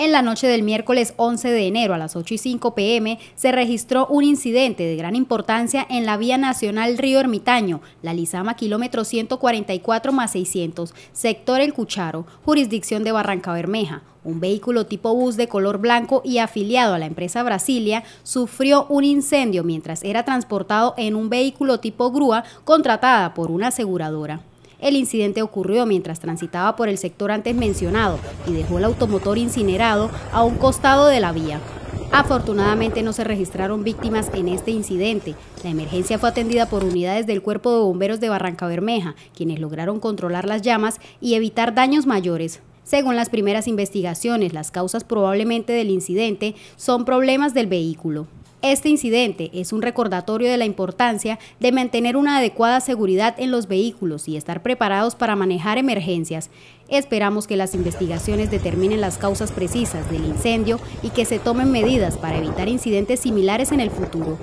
En la noche del miércoles 11 de enero a las 8 y 5 pm se registró un incidente de gran importancia en la vía nacional Río Ermitaño, la Lizama kilómetro 144 más 600, sector El Cucharo, jurisdicción de Barranca Bermeja. Un vehículo tipo bus de color blanco y afiliado a la empresa Brasilia sufrió un incendio mientras era transportado en un vehículo tipo grúa contratada por una aseguradora. El incidente ocurrió mientras transitaba por el sector antes mencionado y dejó el automotor incinerado a un costado de la vía. Afortunadamente no se registraron víctimas en este incidente. La emergencia fue atendida por unidades del Cuerpo de Bomberos de Barranca Bermeja, quienes lograron controlar las llamas y evitar daños mayores. Según las primeras investigaciones, las causas probablemente del incidente son problemas del vehículo. Este incidente es un recordatorio de la importancia de mantener una adecuada seguridad en los vehículos y estar preparados para manejar emergencias. Esperamos que las investigaciones determinen las causas precisas del incendio y que se tomen medidas para evitar incidentes similares en el futuro.